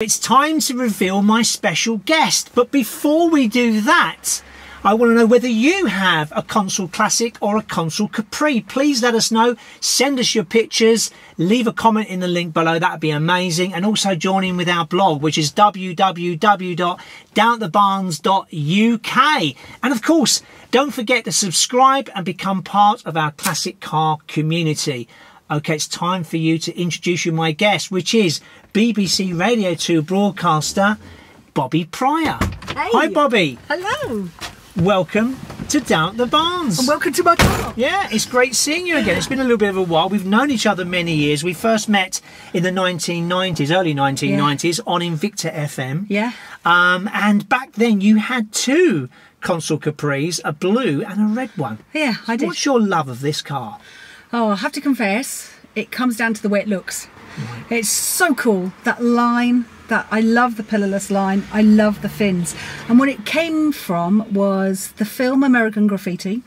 It's time to reveal my special guest, but before we do that, I want to know whether you have a Consul Classic or a Consul Capri. Please let us know. Send us your pictures. Leave a comment in the link below. That would be amazing. And also join in with our blog, which is www.downthebarns.uk. And of course, don't forget to subscribe and become part of our classic car community. Okay, it's time for you to introduce you my guest, which is BBC Radio 2 broadcaster Bobbie Pryor. Hey. Hi, Bobbie. Hello. Welcome to Down at the Barns. And welcome to my car. Yeah, it's great seeing you again. It's been a little bit of a while. We've known each other many years. We first met in the 1990s, early 1990s, on Invicta FM. Yeah. Um, and back then you had two Consul Capris, a blue and a red one. Yeah, I did. What's your love of this car? Oh, I have to confess, it comes down to the way it looks. It's so cool. That line, that I love the pillarless line. I love the fins. And what it came from was the film American Graffiti.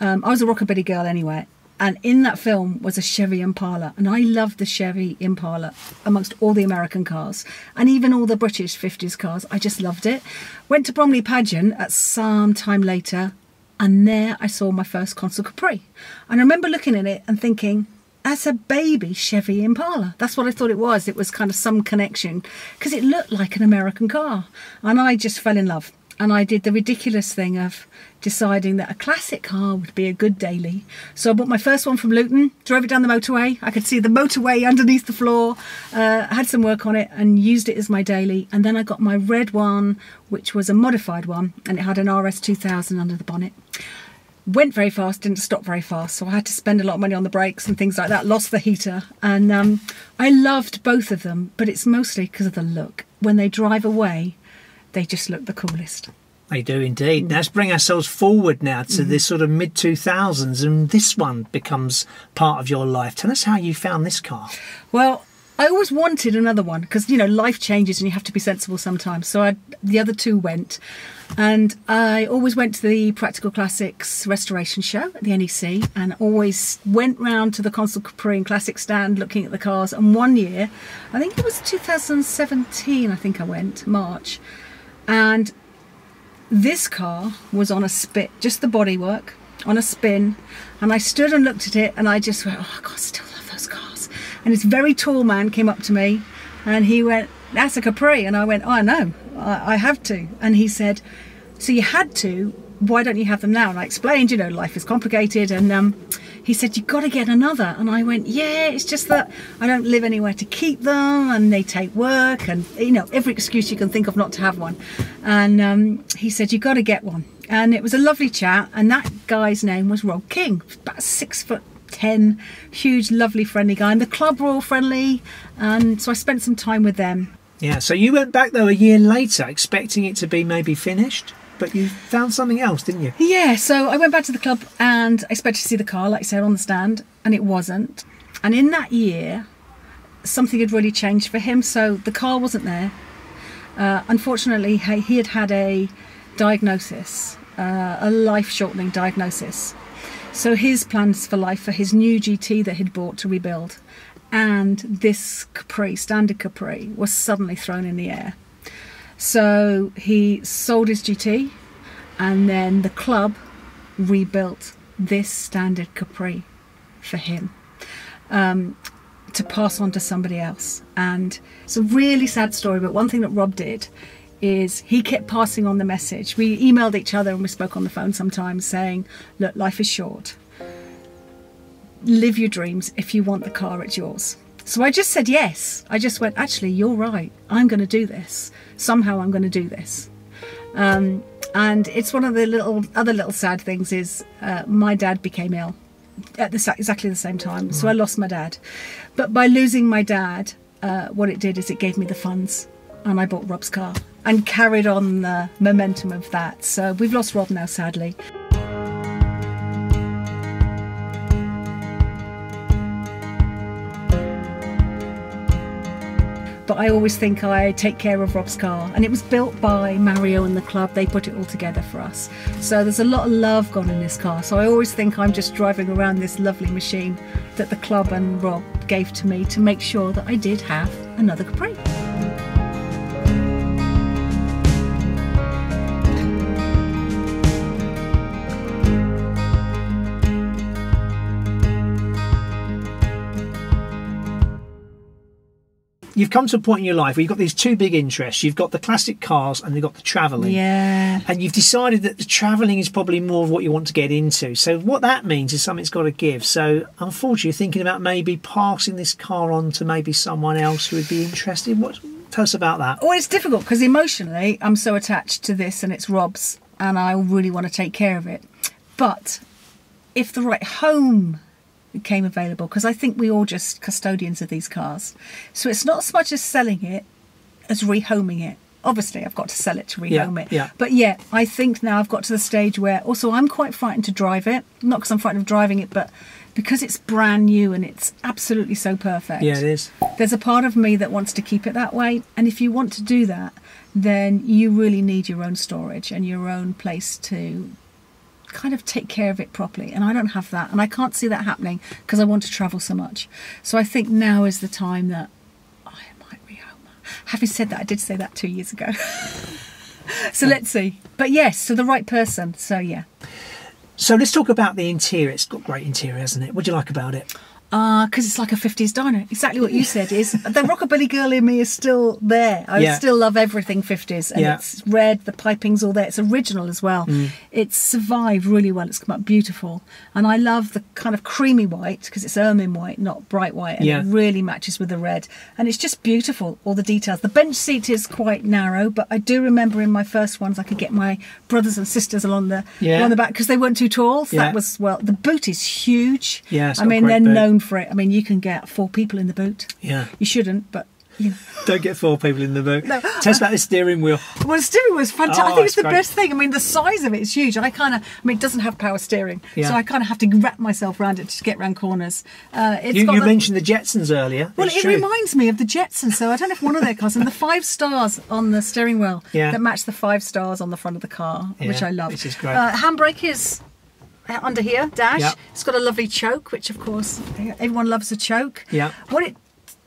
Um, I was a rockabilly girl anyway. And in that film was a Chevy Impala. And I loved the Chevy Impala amongst all the American cars and even all the British 50s cars. I just loved it. Went to Bromley Pageant at some time later. And there I saw my first Consul Capri. And I remember looking at it and thinking, as a baby Chevy Impala. That's what I thought it was. It was kind of some connection because it looked like an American car. And I just fell in love. And I did the ridiculous thing of deciding that a classic car would be a good daily. So I bought my first one from Luton, drove it down the motorway. I could see the motorway underneath the floor, uh, had some work on it and used it as my daily. And then I got my red one, which was a modified one, and it had an RS 2000 under the bonnet went very fast, didn't stop very fast, so I had to spend a lot of money on the brakes and things like that. Lost the heater, and um, I loved both of them, but it's mostly because of the look. When they drive away, they just look the coolest. They do indeed. Now let's bring ourselves forward now to Mm-hmm. this sort of mid 2000s, and this one becomes part of your life. Tell us how you found this car. Well, I always wanted another one because you know life changes and you have to be sensible sometimes. So I, the other two went, and I always went to the Practical Classics restoration show at the NEC, and always went round to the Consul Capri and Classic stand looking at the cars. And one year, I think it was 2017, I think I went March, and this car was on a spit, just the bodywork on a spin, and I stood and looked at it, and I just went, "Oh, God, I still love those cars." And this very tall man came up to me, and he went, "That's a Capri," and I went, "Oh, I know, I, I have to." And he said, "So you had to? Why don't you have them now?" And I explained, you know, life is complicated, and um, he said, "You've got to get another." And I went, "Yeah, it's just that I don't live anywhere to keep them, and they take work, and you know, every excuse you can think of not to have one." And um, he said, "You've got to get one." And it was a lovely chat, and that guy's name was Rob King, about six foot ten, huge, lovely, friendly guy. And the club were all friendly, and so I spent some time with them. Yeah, so you went back though a year later, expecting it to be maybe finished, but you found something else, didn't you? Yeah, so I went back to the club and I expected to see the car, like I said, on the stand, and it wasn't. And in that year, something had really changed for him, so the car wasn't there. Uh, unfortunately, he he had had a diagnosis, uh, a life shortening diagnosis. So his plans for life for his new GT that he'd bought to rebuild and this Capri, standard Capri, was suddenly thrown in the air. So he sold his GT and then the club rebuilt this standard Capri for him um, to pass on to somebody else. And it's a really sad story, but one thing that Rob did is he kept passing on the message. We emailed each other and we spoke on the phone sometimes saying, Look, life is short. Live your dreams. If you want the car, it's yours. So I just said yes. I just went, Actually, you're right. I'm going to do this. Somehow I'm going to do this. Um, and it's one of the little other little sad things is uh, my dad became ill at the, exactly the same time. So I lost my dad. But by losing my dad, uh, what it did is it gave me the funds and I bought Rob's car and carried on the momentum of that. So we've lost Rob now, sadly. But I always think I take care of Rob's car. And it was built by Mario and the club, they put it all together for us. So there's a lot of love gone in this car. So I always think I'm just driving around this lovely machine that the club and Rob gave to me to make sure that I did have another Capri. You've come to a point in your life where you've got these two big interests. You've got the classic cars and you've got the travelling. Yeah. And you've decided that the travelling is probably more of what you want to get into. So what that means is something's got to give. So unfortunately, you're thinking about maybe passing this car on to maybe someone else who would be interested. What? Tell us about that. Well, it's difficult because emotionally, I'm so attached to this and it's Rob's, and I really want to take care of it. But if the right home became available, because I think we all just custodians of these cars, so it's not so much as selling it as rehoming it. Obviously, I've got to sell it to Yeah, rehome it. yeah. But yeah, I think now I've got to the stage where also I'm quite frightened to drive it. Not because I'm frightened of driving it, but because it's brand new and it's absolutely so perfect Yeah, it is. there's a part of me that wants to keep it that way and if you want to do that then you really need your own storage and your own place to kind of take care of it properly and i don't have that and i can't see that happening because i want to travel so much. So i think now is the time that i might rehome having said that i did say that two years ago. So let's see. But yes so the right person. So yeah. So let's talk about the interior. It's got great interior, hasn't it? What do you like about it? Because it's like a 50s diner. Exactly what you said is the rockabilly girl in me is still there. I Yeah. still love everything 50s, and Yeah. it's red. The piping's all there. It's original as well. Mm. It's survived really well. It's come up beautiful, and I love the kind of creamy white because it's ermine white, not bright white, and Yeah. it really matches with the red. And it's just beautiful. All the details. The bench seat is quite narrow, but I do remember in my first ones I could get my brothers and sisters along the Yeah. along the back because they weren't too tall. So that was well. The boot is huge. Yeah, I mean they're boot. known for it. I mean, you can get four people in the boot. Yeah. You shouldn't, but you know. Don't get four people in the boot. No. Tell us about the steering wheel. Well, the steering was fantastic. I Oh, think it's it's the great. best thing. I mean, the size of it is huge. I kind of, I mean, it doesn't have power steering, Yeah. so I kind of have to wrap myself around it to get around corners. Uh, it's You, you the- mentioned the Jetsons earlier. Well, It's it true. reminds me of the Jetsons. So I don't know if one of their cars and the five stars on the steering wheel Yeah. that match the five stars on the front of the car, which I love. which is great. Uh, handbrake is under here, dash. Yeah. It's got a lovely choke, which of course everyone loves a choke. Yeah. What it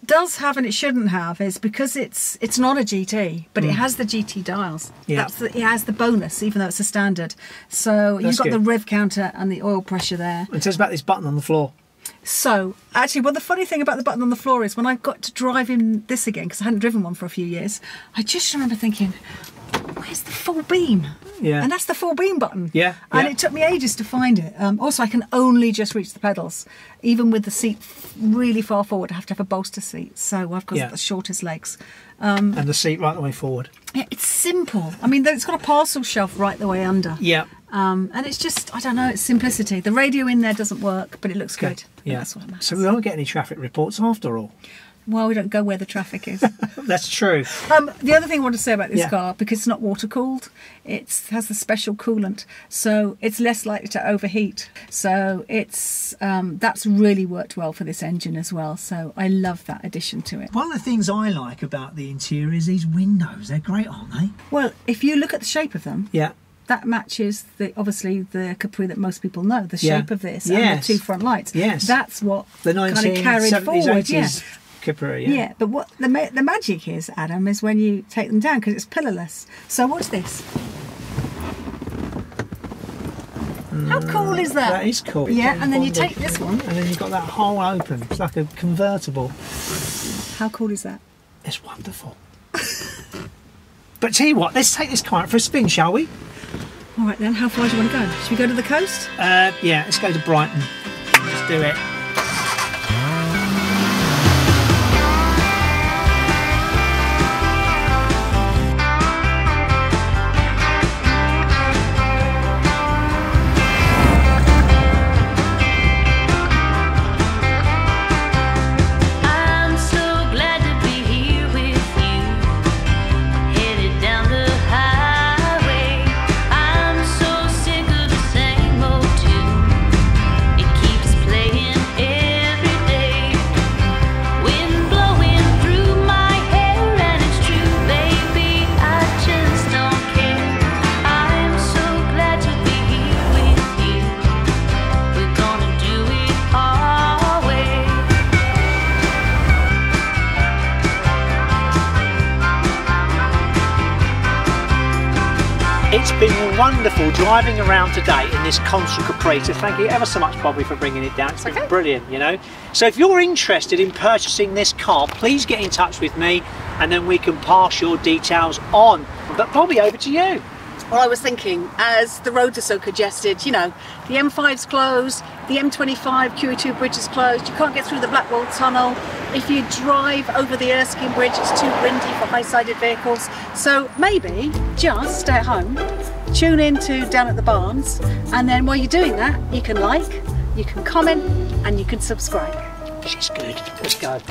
does have and it shouldn't have is because it's it's not a GT, but it has the GT dials. Mm. Yeah. That's the, it has the bonus, even though it's a standard. So That's you've got good. the rev counter and the oil pressure there. And tell us about this button on the floor. So, actually, well, the funny thing about the button on the floor is when I got to drive in this again, because I hadn't driven one for a few years, I just remember thinking, where's the full beam? Yeah. And that's the full beam button. Yeah, And yeah. it took me ages to find it. Um, also, I can only just reach the pedals. Even with the seat really far forward, I have to have a bolster seat. So I've got Yeah. the shortest legs. and the seat right the way forward. Yeah, it's simple. I mean, it's got a parcel shelf right the way under. Yeah. Um, and it's just, I don't know, it's simplicity. The radio in there doesn't work, but it looks good. Yeah. That's what matters. So we won't get any traffic reports after all. Well, we don't go where the traffic is. That's true. um, the other thing I want to say about this Yeah. car, because it's not water cooled, it has the special coolant, so it's less likely to overheat. So it's um, that's really worked well for this engine as well. So I love that addition to it. One of the things I like about the interior is these windows. They're great, aren't they? Well, if you look at the shape of them, Yeah. that matches the obviously the Capri that most people know, the Yeah. shape of this and the two front lights. Yes. that's what The kind 1970s, of carried forward. 80s Yeah. Yeah. Yeah. but what the ma- the magic is, Adam, is when you take them down because it's pillarless. So what's this? How cool is that? Mm, That is cool. Yeah, and then you take this one. And then you've got that hole open. It's like a convertible. How cool is that? It's wonderful. but tell you what, let's take this car out for a spin, shall we? All right then, how far do you want to go? Should we go to the coast? Uh, yeah, let's go to Brighton. Let's do it. It's been wonderful driving around today in this Consul Capri. So thank you ever so much, Bobbie, for bringing it down. It's been okay. brilliant, you know. So if you're interested in purchasing this car, please get in touch with me, and then we can pass your details on. But Bobbie, over to you. Well, I was thinking, as the roads are so congested, you know, the M5's closed, the M25 QE2 bridge is closed, you can't get through the Blackwall Tunnel. If you drive over the Erskine Bridge, it's too windy for high-sided vehicles. So maybe just stay at home, tune in to Down at the Barns, and then while you're doing that, you can like, you can comment, and you can subscribe. She's good. Let's go.